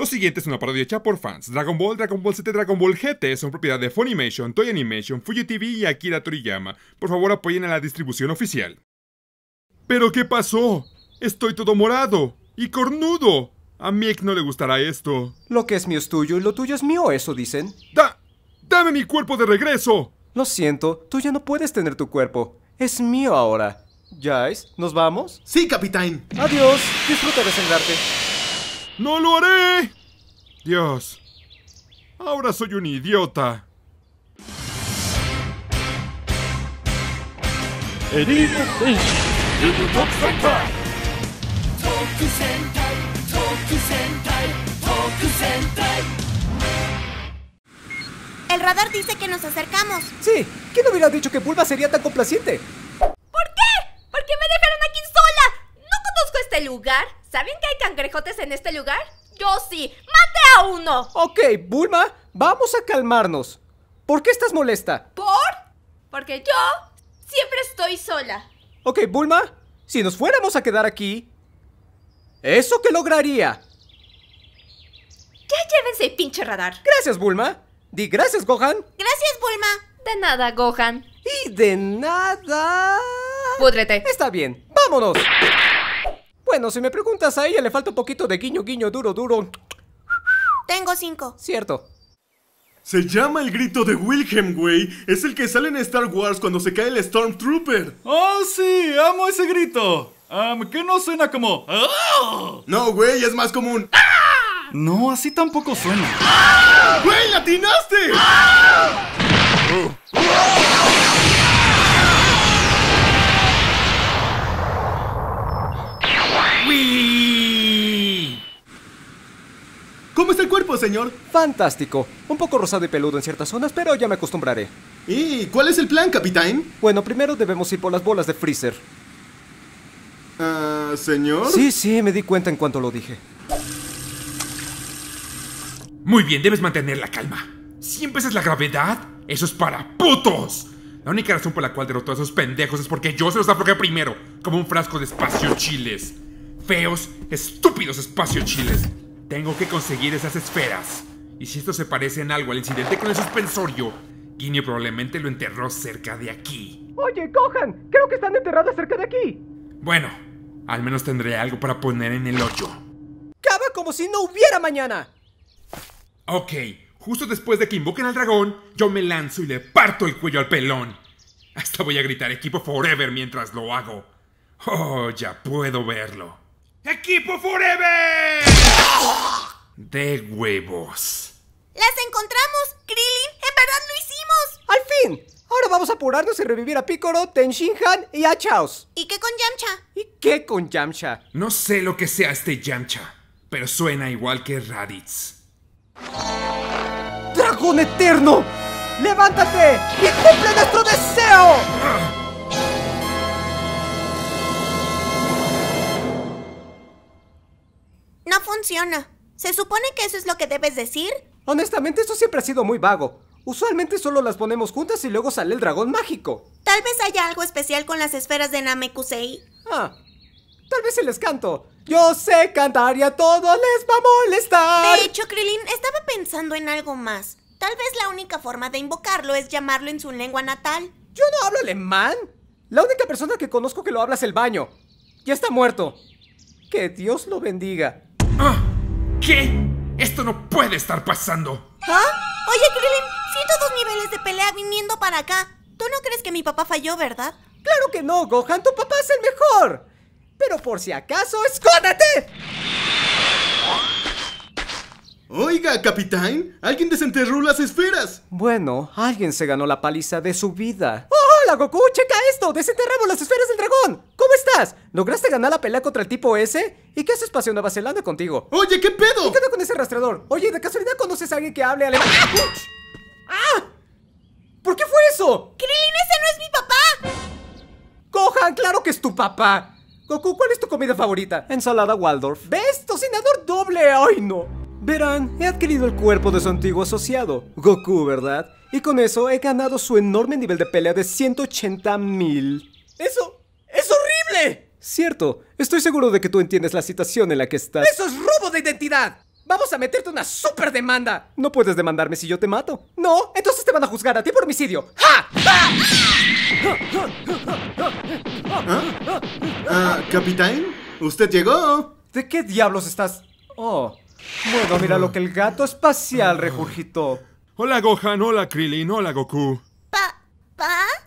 Lo siguiente es una parodia hecha por fans. Dragon Ball, Dragon Ball Z, Dragon Ball GT son propiedad de Funimation, Toy Animation, Fuji TV y Akira Toriyama. Por favor apoyen a la distribución oficial. ¿Pero qué pasó? Estoy todo morado y cornudo. A Miek no le gustará esto. Lo que es mío es tuyo y lo tuyo es mío, eso dicen. ¡Da! ¡Dame mi cuerpo de regreso! Lo siento, tú ya no puedes tener tu cuerpo. Es mío ahora. Jace, ¿nos vamos? Sí, capitán. Adiós, disfruta de sangrarte. ¡No lo haré! Dios. Ahora soy un idiota. El radar dice que nos acercamos. Sí, ¿quién hubiera dicho que Bulma sería tan complaciente? ¿Por qué? ¿Por qué me dejaron aquí sola? No conozco este lugar. ¿Saben que hay cangrejotes en este lugar? Yo sí. ¡Mate a uno! Ok, Bulma, vamos a calmarnos. ¿Por qué estás molesta? ¿Por? Porque yo siempre estoy sola. Ok, Bulma, si nos fuéramos a quedar aquí, ¿eso qué lograría? Ya llévense, pinche radar. Gracias, Bulma. Di gracias, Gohan. Gracias, Bulma. De nada, Gohan. Y de nada. Púdrete. Está bien, vámonos. Bueno, si me preguntas, a ella le falta un poquito de guiño, guiño, duro, duro. Tengo cinco. Cierto. Se llama el grito de Wilhelm, güey. Es el que sale en Star Wars cuando se cae el Stormtrooper. ¡Oh, sí! ¡Amo ese grito! Am, ¿Qué no suena como... ¡Ah! No, güey, es más común. No, así tampoco suena. ¡Güey, latinaste! ¿Cómo está el cuerpo, señor? Fantástico. Un poco rosado y peludo en ciertas zonas, pero ya me acostumbraré. ¿Y cuál es el plan, capitán? Bueno, primero debemos ir por las bolas de Freezer. Ah, señor. Sí, sí, me di cuenta en cuanto lo dije. Muy bien, debes mantener la calma. Si empiezas la gravedad, eso es para putos. La única razón por la cual derrotó a esos pendejos es porque yo se los afloqué primero, como un frasco de espacio chiles. Feos, estúpidos espacio chiles. Tengo que conseguir esas esferas. Y si esto se parece en algo al incidente con el suspensorio, Guinea probablemente lo enterró cerca de aquí. Oye, Gohan, creo que están enterradas cerca de aquí. Bueno, al menos tendré algo para poner en el hoyo. Cava como si no hubiera mañana. Ok, justo después de que invoquen al dragón, yo me lanzo y le parto el cuello al pelón. Hasta voy a gritar equipo forever mientras lo hago. Oh, ya puedo verlo. ¡Equipo forever! De huevos. ¡Las encontramos! ¡Krillin! ¡En verdad lo hicimos! ¡Al fin! Ahora vamos a apurarnos y revivir a Piccolo, Ten Shinhan y a Chaos. ¿Y qué con Yamcha? ¿Y qué con Yamcha? No sé lo que sea este Yamcha, pero suena igual que Raditz. ¡Dragón Eterno! ¡Levántate y funciona. ¿Se supone que eso es lo que debes decir? Honestamente, esto siempre ha sido muy vago. Usualmente solo las ponemos juntas y luego sale el dragón mágico. Tal vez haya algo especial con las esferas de Namekusei. Ah, tal vez se les canto. Yo sé cantar y a todos les va a molestar. De hecho, Krillin, estaba pensando en algo más. Tal vez la única forma de invocarlo es llamarlo en su lengua natal. Yo no hablo alemán. La única persona que conozco que lo habla es el baño. Ya está muerto. Que Dios lo bendiga. ¡Ah! ¿Qué? Esto no puede estar pasando. ¿Ah? Oye, Krillin, siento dos niveles de pelea viniendo para acá. ¿Tú no crees que mi papá falló, verdad? Claro que no, Gohan, tu papá es el mejor. Pero por si acaso, ¡escóndete! Oiga, capitán, alguien desenterró las esferas. Bueno, alguien se ganó la paliza de su vida. ¡Oh, ¡Hola, Goku! ¡Checa esto! ¡Desenterramos las esferas del dragón! ¿Cómo estás? ¿Lograste ganar la pelea contra el tipo ese? ¿Y qué hace espacio Nueva Zelanda contigo? Oye, ¿qué pedo? ¿Qué pedo con ese rastreador? Oye, ¿de casualidad conoces a alguien que hable alemán? ¡Ah! ¡Ah! ¿Por qué fue eso? ¡Krillin, ese no es mi papá! Gohan, claro que es tu papá. Goku, ¿cuál es tu comida favorita? Ensalada Waldorf. ¿Ves? Tocinador doble. ¡Ay, no! Verán, he adquirido el cuerpo de su antiguo asociado, Goku, ¿verdad? Y con eso he ganado su enorme nivel de pelea de 180 mil. ¡Eso! Cierto, estoy seguro de que tú entiendes la situación en la que estás. ¡Eso es robo de identidad! Vamos a meterte una super demanda. No puedes demandarme si yo te mato. No, entonces te van a juzgar a ti por homicidio. ¡Ja! ¡Ja! Ah, capitán, usted llegó. ¿De qué diablos estás? Oh. Bueno, mira lo que el gato espacial regurgitó. Hola Gohan, hola Krillin, hola Goku.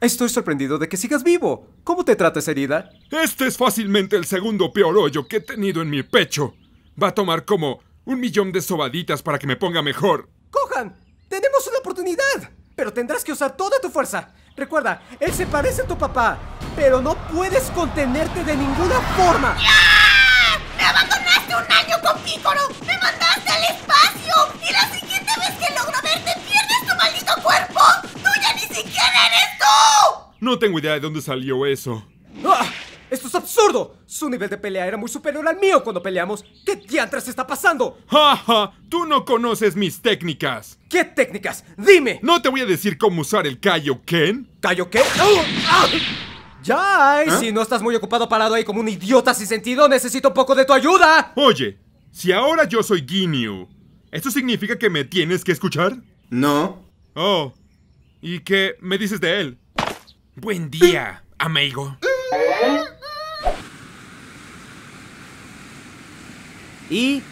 Estoy sorprendido de que sigas vivo. ¿Cómo te trata esa herida? Este es fácilmente el segundo peor hoyo que he tenido en mi pecho. Va a tomar como un millón de sobaditas para que me ponga mejor. Gohan, tenemos una oportunidad. Pero tendrás que usar toda tu fuerza. Recuerda, él se parece a tu papá, pero no puedes contenerte de ninguna forma. ¡Me abandonaste un año con! ¡Me mandaste al espacio! ¡Y la siguiente vez que logro verte pierdes tu maldito cuerpo! ¡Tú ya ni No tengo idea de dónde salió eso. ¡Ah! ¡Esto es absurdo! Su nivel de pelea era muy superior al mío cuando peleamos. ¿Qué diantres está pasando? ¡Ja, ja! Tú no conoces mis técnicas. ¿Qué técnicas? ¡Dime! No te voy a decir cómo usar el Kaioken. ¿Callo qué? ¡Oh! ¡Ah! Ya, y si no estás muy ocupado parado ahí como un idiota sin sentido, necesito un poco de tu ayuda. Oye, si ahora yo soy Ginyu, ¿esto significa que me tienes que escuchar? No. Oh, ¿y qué me dices de él? Buen día, amigo. Y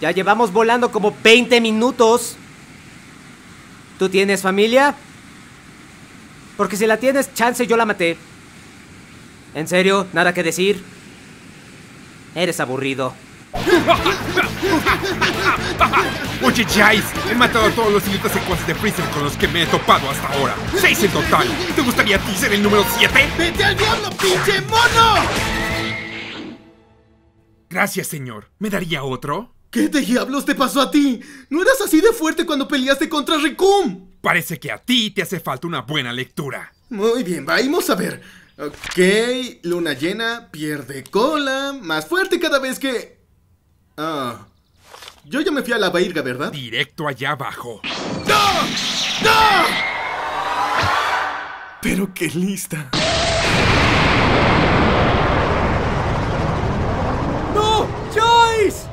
ya llevamos volando como 20 minutos. ¿Tú tienes familia? Porque si la tienes, chance yo la maté. ¿En serio? ¿Nada que decir? Eres aburrido. Oye, Jais, he matado a todos los idiotas secuaces de Freezer con los que me he topado hasta ahora. ¡Seis en total! ¿Te gustaría a ti ser el número 7? ¡Vete al diablo, pinche mono! Gracias, señor. ¿Me daría otro? ¿Qué diablos te pasó a ti? ¿No eras así de fuerte cuando peleaste contra Ricum? Parece que a ti te hace falta una buena lectura. Muy bien, vamos a ver. Ok, luna llena, pierde cola, más fuerte cada vez que... Ah... Yo ya me fui a la bairga, ¿verdad? Directo allá abajo. Pero qué lista. ¡No! ¡Joyce!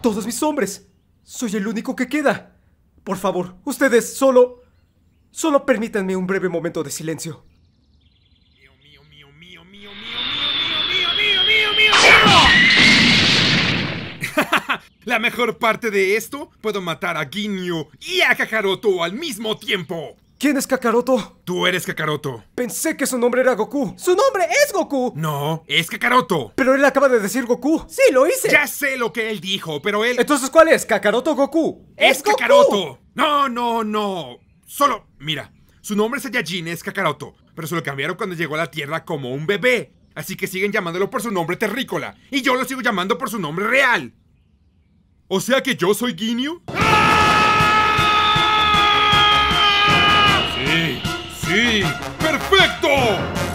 Todos mis hombres. Soy el único que queda. Por favor, ustedes solo... Solo permítanme un breve momento de silencio. La mejor parte de esto, puedo matar a Ginyu y a Kakaroto al mismo tiempo. ¿Quién es Kakaroto? Tú eres Kakaroto. Pensé que su nombre era Goku. ¡Su nombre es Goku! No, es Kakaroto. Pero él acaba de decir Goku. ¡Sí, lo hice! Ya sé lo que él dijo, pero él Entonces, ¿cuál es? ¿Kakaroto o Goku? es Goku! Kakaroto. No, no, no. Solo, mira, su nombre Saiyajin es Kakaroto, pero se lo cambiaron cuando llegó a la Tierra como un bebé. Así que siguen llamándolo por su nombre terrícola. Y yo lo sigo llamando por su nombre real. O sea que yo soy Ginyu. Sí, sí, perfecto.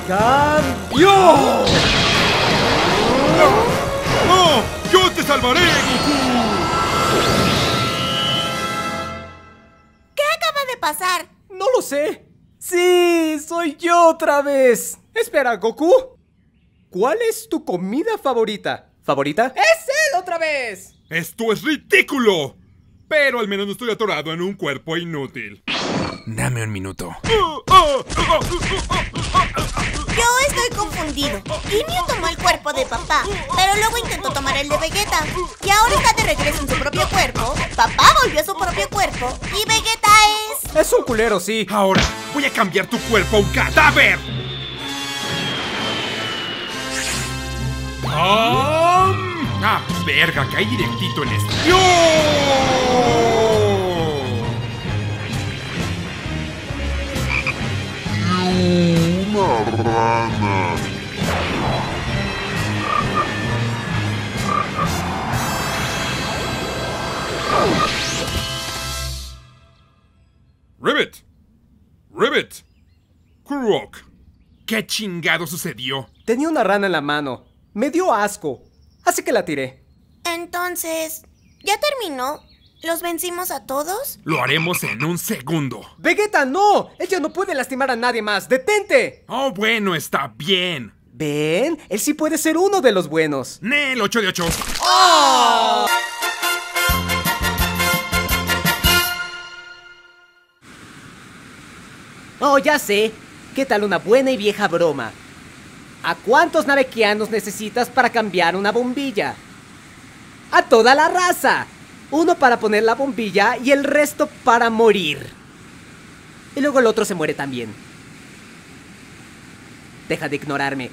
¡Cambio! ¡No! ¡Yo te salvaré, Goku! ¿Qué acaba de pasar? No lo sé. Sí, soy yo otra vez. Espera, Goku. ¿Cuál es tu comida favorita? ¿Favorita? ¡Es él otra vez! ¡Esto es ridículo! Pero al menos no estoy atorado en un cuerpo inútil. Dame un minuto. Yo estoy confundido. Ginyu tomó el cuerpo de papá, pero luego intentó tomar el de Vegeta. Y ahora está de regreso en su propio cuerpo. Papá volvió a su propio cuerpo. Y Vegeta es... Es un culero, sí. Ahora voy a cambiar tu cuerpo a un cadáver. ¡Am! ¡Ah, verga! Caí directito en esto. ¡Yo! Ribbit. Ribbit. Kurok. ¿Qué chingado sucedió? Tenía una rana en la mano. Me dio asco así que la tiré. Entonces, ¿ya terminó? ¿Los vencimos a todos? Lo haremos en un segundo. Vegeta, no. Ella no puede lastimar a nadie más. Detente. Oh, bueno, está bien. Ven, él sí puede ser uno de los buenos. Nel 8 de 8. ¡Oh! Oh, ya sé. ¿Qué tal una buena y vieja broma? ¿A cuántos navequianos necesitas para cambiar una bombilla? A toda la raza. Uno para poner la bombilla y el resto para morir. Y luego el otro se muere también. Deja de ignorarme.